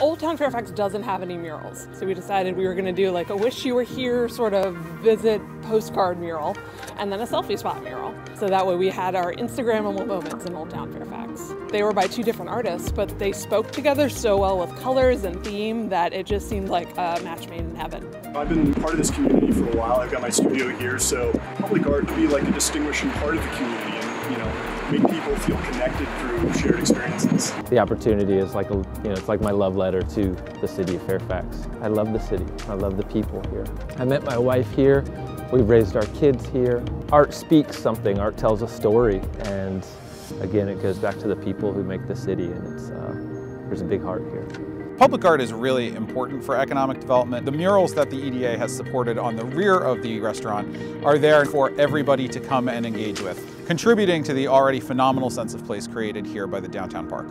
Old Town Fairfax doesn't have any murals, so we decided we were going to do like a wish you were here sort of visit postcard mural and then a selfie spot mural. So that way we had our Instagrammable moments in Old Town Fairfax. They were by two different artists, but they spoke together so well with colors and theme that it just seemed like a match made in heaven. I've been part of this community for a while. I've got my studio here, so public art to be like a distinguishing part of the community you know, make people feel connected through shared experiences. The opportunity is like a, you know, it's like my love letter to the city of Fairfax. I love the city. I love the people here. I met my wife here. We've raised our kids here. Art speaks something. Art tells a story, and again, it goes back to the people who make the city, and it's uh, there's a big heart here. Public art is really important for economic development. The murals that the EDA has supported on the rear of the restaurant are there for everybody to come and engage with, contributing to the already phenomenal sense of place created here by the downtown park.